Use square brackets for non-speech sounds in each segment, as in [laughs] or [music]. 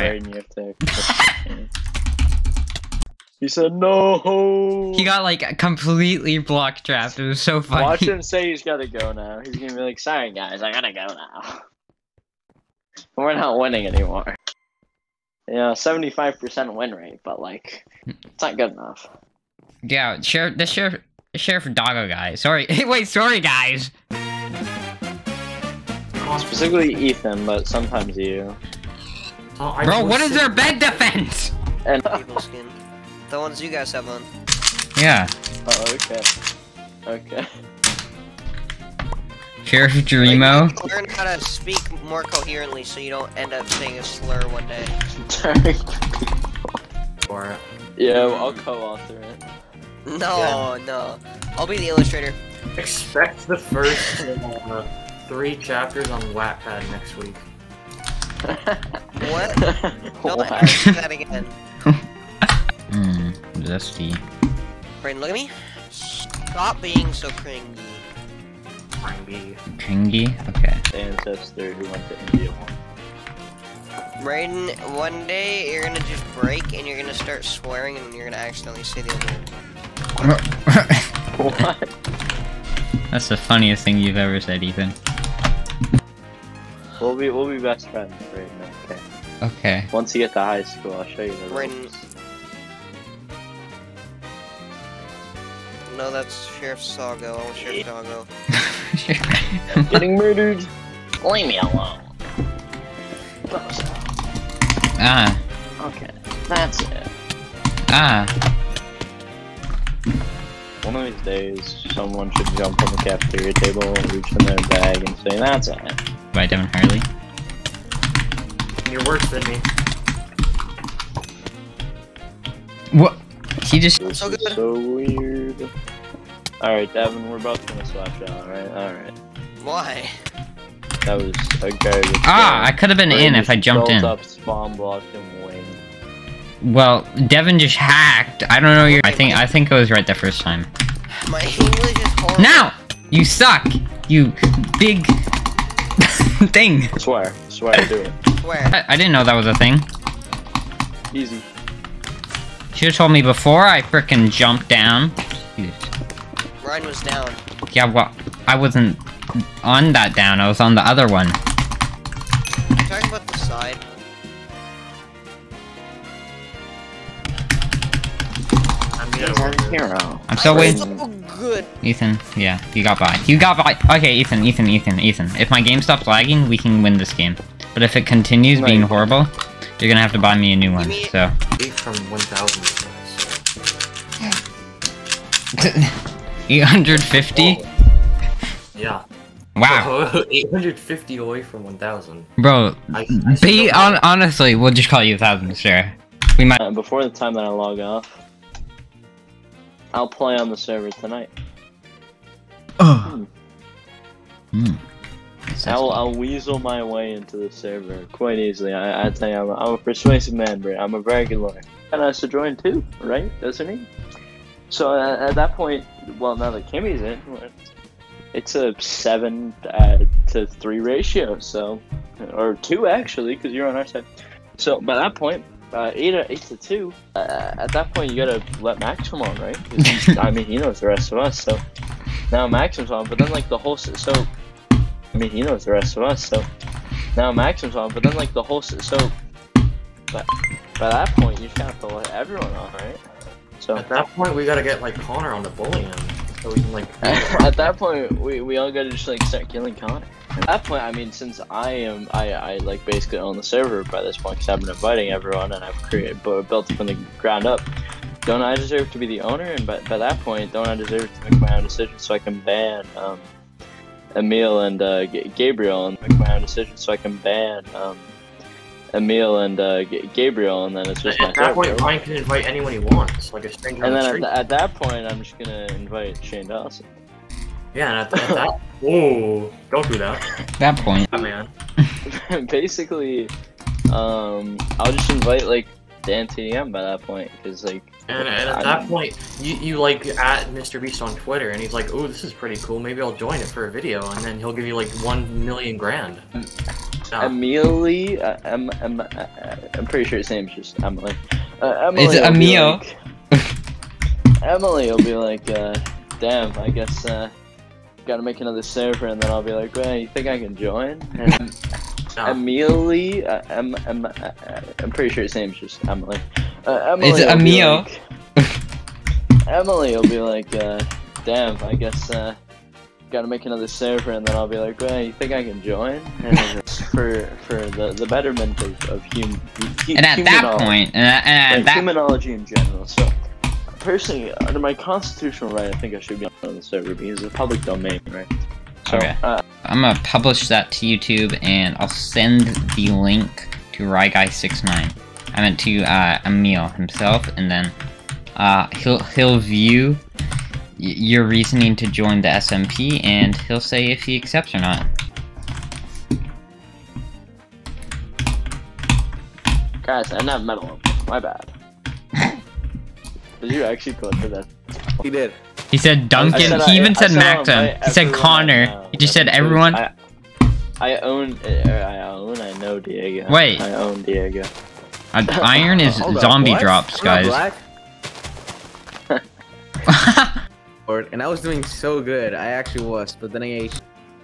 Brayden, you have to. he said no. He got like completely block trapped. It was so funny. Watch him say he's gotta go now. He's gonna be like, "Sorry guys, I gotta go now." [laughs] We're not winning anymore. Yeah, seventy-five percent win rate, but like, it's not good enough. Yeah, sheriff. The sheriff. Sheriff Doggo guy. Sorry. [laughs] Wait. Sorry, guys. Specifically Ethan, but sometimes you. Oh, Bro, what is their bed defense? And [laughs] People skin. The ones you guys have on. Yeah. oh, okay, okay. Sheriff Like, Dreamo. learn how to speak more coherently so you don't end up saying a slur one day. [laughs] for it. yeah, well, I'll co-author it. No, no. I'll be the illustrator. Expect the first uh, three chapters on Wattpad next week. What? [laughs] Don't What? do that again. [laughs] Hmm. Zesty. Brayden, look at me. Stop being so cringy. Fine, B. Tringy. Okay. ancestor who went to India. Brayden, one day you're gonna just break and you're gonna start swearing and you're gonna accidentally say the other word. [laughs] What? That's the funniest thing you've ever said, Ethan. We'll be we'll be best friends right now. Okay. Okay. Once you get to high school, I'll show you the Brayden. ropes. No, that's Sheriff Sago. I want Sheriff Doggo. [laughs] Getting murdered. Leave me alone. ah. Okay, that's it. Ah. One of these days, someone should jump on the cafeteria table, reach in their bag, and say, "That's it." By Devin Harley. You're worse than me. What? He just. This So is good. so weird. All right, Devin, we're both gonna swap out. All right, all right. Why? That was a garbage. Ah, I could have been in if I jumped in. up, spawn blocked, and wing. Well, Devin just hacked. I don't know. Your. I think. I think I was right the first time. My English is horrible. Now, you suck. You big [laughs] thing. Swear, swear, do it. Where? I, I didn't know that was a thing. Easy. Should have told me before I frickin' jumped down. Jeez. Ryan was down. Yeah, well, I wasn't on that down. I was on the other one. Hero. I'm still I'm waiting. so good. Ethan, yeah, you got by. You got by. Okay, Ethan, Ethan, Ethan, Ethan. If my game stops lagging, we can win this game. But if it continues being Right. horrible, you're gonna have to buy me a new one. me- So. [laughs] eight from 1,000. 850? Yeah. Wow. [laughs] 850 away from 1,000. Bro, I, I be on honestly, we'll just call you a thousand, sure. We might Uh, before the time that I log off, I'll play on the server tonight. Oh. Hmm. I'll, I'll weasel my way into the server quite easily. I, I tell you, I'm a, I'm a persuasive man. I'm a very good lawyer. And has to join too, right? Doesn't he? So uh, at that point, well, now that Kimmy's in, it's a seven uh, to three ratio. So, or two actually, because you're on our side. So by that point, uh, eight uh, eight to two. Uh, at that point, you gotta let Max come on, right? I mean, he knows the rest of us. So now Max Maxim's on, but then like the whole so. I mean, he knows the rest of us. So now Max Maxim's on, but then like the whole so. But by that point, you just have to let everyone on, right? So At that point, we gotta get like Connor on to bully him, so we can like. [laughs] at that point, we, we all gotta just like start killing Connor. At that point, I mean, since I am, I, I like basically own the server by this point because I've been inviting everyone and I've created, built it from the ground up. Don't I deserve to be the owner? And by, by that point, don't I deserve to make my own decision so I can ban um, Emil and uh, Gabriel and make my own decision so I can ban um, Emil and uh, Gabriel and then it's just my At that point, Ryan can invite anyone he wants, like a stranger And then at, at that point, I'm just gonna invite Shane Dawson. Yeah, and at, at that. Whoa! Don't do that, that point. yeah, man. [laughs] basically, um, I'll just invite like Dan TDM by that point because like And, and at I'm- that point, you, you like at Mr. Beast on Twitter, and he's like, "Oh, this is pretty cool. Maybe I'll join it for a video." And then he'll give you like one million grand. No. Emily, uh, em, em, uh, I'm pretty sure his name's just Emily. Uh, Emily It's will be Emil. like- [laughs] Emily will be like, uh, damn, I guess, uh, gotta make another server, and then I'll be like, well, you think I can join? [laughs] And No. Emily, uh, em, em, uh, uh, I'm pretty sure his name's just Emily. Uh, Emily It's will be Emil. like- [laughs] Emily will be like, uh, damn, I guess, uh, gotta make another server, and then I'll be like, well, you think I can join? And it's for for the, the betterment of, of hum, hu- And at that humanology. point, and at, and at Like, that humanology in general. So, personally, under my constitutional right, I think I should be on the server because it's a public domain, right? So, Okay. uh, I'm gonna publish that to YouTube, and I'll send the link to Ryguy69. I meant to uh, Emil himself, and then uh, he'll he'll view y- your reasoning to join the SMP, and he'll say if he accepts or not. guys, I'm not metal. My bad. Did you actually clip for that? He did. He said Duncan. said he I- even I said said Maxim. He said Connor. know. He just said Because everyone. I, I own. uh, I own. I know Diego. Wait. I own Diego. Uh, [laughs] iron is Hold up, zombie what? drops, guys. [laughs] and I was doing so good. I actually was, but then I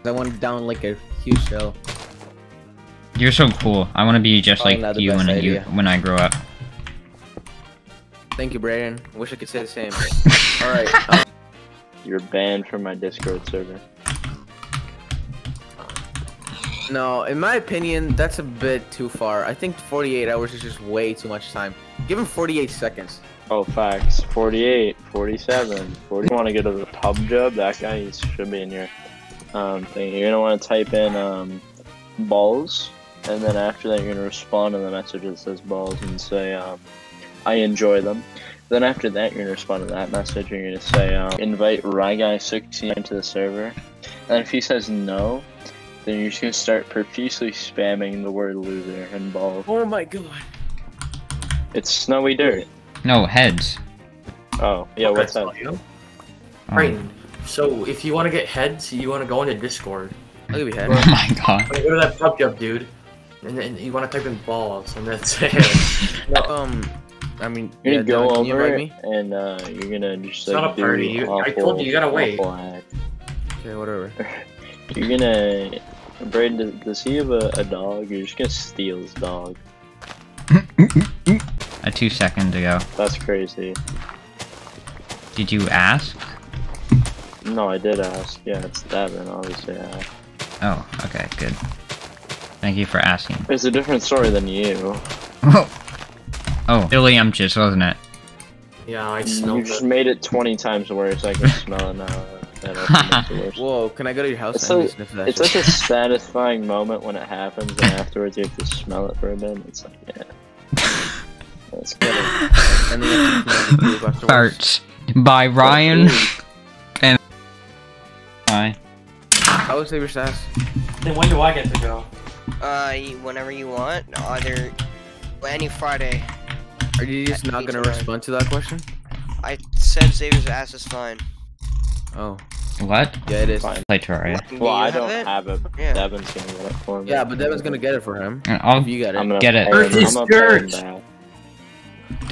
I went down like a huge hill. You're so cool. I want to be just Probably like you best when you when I grow up. Thank you, Brayden. I wish I could say the same. [laughs] All right. [laughs] um, You're banned from my Discord server. no, in my opinion, that's a bit too far. I think 48 hours is just way too much time. Give him 48 seconds. Oh, facts. 48, 47, 40. You want to go to the pub job? That guy should be in your um, thing. You're going to want to type in um, balls, and then after that, you're going to respond to the message that says balls and say, um, I enjoy them. Then after that, you're going to respond to that message. You're going to say, um, invite Ryguy16 to the server. And if he says no, then you're just going to start profusely spamming the word loser and balls. Oh my god. It's snowy dirt. No heads. Oh, yeah, Okay, what's so up? you- Oh. Brayden, so if you want to get heads, you want to go into Discord. I'll give you head. [laughs] Oh my god. Go to that pub job, dude. And then you want to type in balls, and that's it. no, [laughs] Um, I mean, You're yeah, gonna go Dylan, can you over invite me? and uh, you're gonna just It's like not a do party, you- I told you, you gotta wait. act. Okay, whatever. [laughs] You're gonna, Braden, does, does he have a, a dog? You're just gonna steal his dog. a two seconds ago. That's crazy. Did you ask? No, I did ask. Yeah, it's Devin, obviously. I asked. Oh, okay, good. Thank you for asking. It's a different story than you. [laughs] Oh, Billy wasn't it? yeah, I You just it. made it 20 times worse. I can smell it now. [laughs] That also makes it worse. Whoa, can I go to your house It's and like- sniff that It's such a [laughs] satisfying moment when it happens, and afterwards you have to smell it for a bit. It's like, yeah. That's good. [laughs] and then you have to smell the poop. Farts by Ryan. Bye. How was Saber's ass? Then when do I get to go? Uh, whenever you want, either any Friday. Are you just not gonna Anytime. respond to that question? I said Xavier's ass is fine. Oh, What? yeah, it is. Fine. Play Terraria. Do Well, you I don't it? have it. but Yeah. Devin's gonna get it for me. Yeah, but Devin's gonna get it for him. And I'll. If you get it. I'm gonna Get it. Earth is I'm gonna pay him dirt.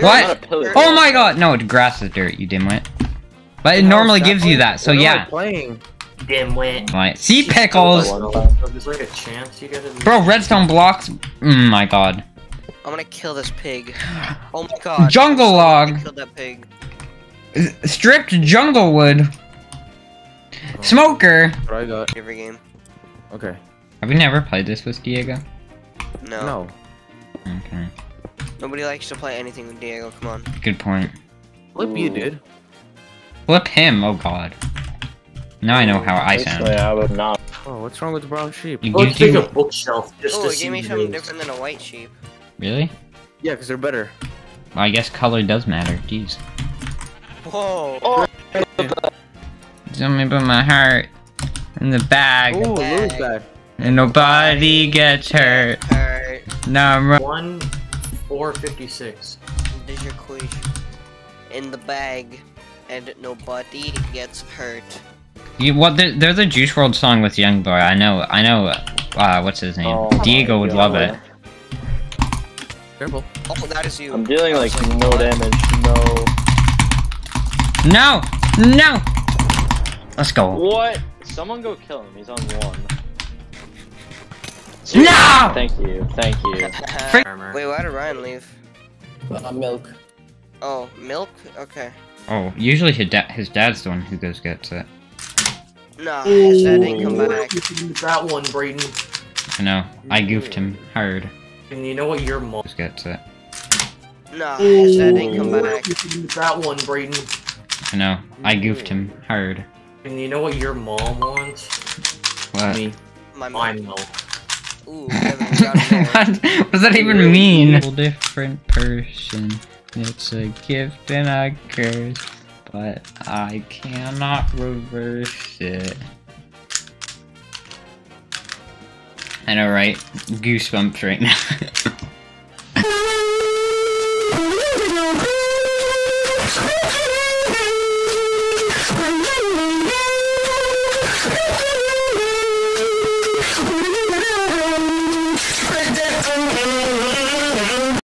What? I'm not a pillar. Oh my god, no, grass is dirt, you dimwit. But it How's normally that gives you that, so What yeah. Playing. Dimwit. Right. Sea pickles! One time. So there's like a chance you get it. Bro, redstone blocks. Mm, my god. I'm gonna kill this pig. [sighs] Oh my god. Jungle I'm so glad log. I killed that pig. Stripped jungle wood. Oh. Smoker. What I got? Every game. Okay. Have we never played this with Diego? No. No. Okay. Nobody likes to play anything with Diego. Come on. Good point. Flip you, Ooh. dude. Flip him, oh god. Now I know how I Actually, sound. I would not. Oh, what's wrong with the brown sheep? You, Let's you take a bookshelf just Oh, to give see me something different than a white sheep. Really? Yeah, because they're better. Well, I guess color does matter. Jeez. Whoa. Tell me about my heart in the bag, Ooh, Bag. Lou's back. and nobody gets hurt. Alright. Now I'm ru- One, four fifty-six. There's your quiz. In the bag, and nobody gets hurt. You, what? There, there's a Juice WRLD song with Young Boy. I know. I know. uh, what's his name? Oh Diego my would love God. it. Careful. Oh, that is you. I'm dealing I like no what? damage, no. No! No! Let's go. What? Someone go kill him. He's on one. No! Thank you. Thank you. Armor. Wait, why did Ryan leave? Uh, milk. Oh, milk? Okay. Oh, usually his, da- his dad's the one who goes gets it. Nah, his dad didn't come back. you can use that one, Brayden. I know. I goofed him hard. And you know what your mom? Goes gets it. Nah, his dad didn't come back. You can use that one, Brayden. I know. I goofed him hard. And you know what your mom wants? What? Me. My Mine mom. milk. Ooh, Kevin, we got him there. what? what does that even mean? A Different person. It's a gift and a curse, but I cannot reverse it. I know, right? Goosebumps right now. [laughs]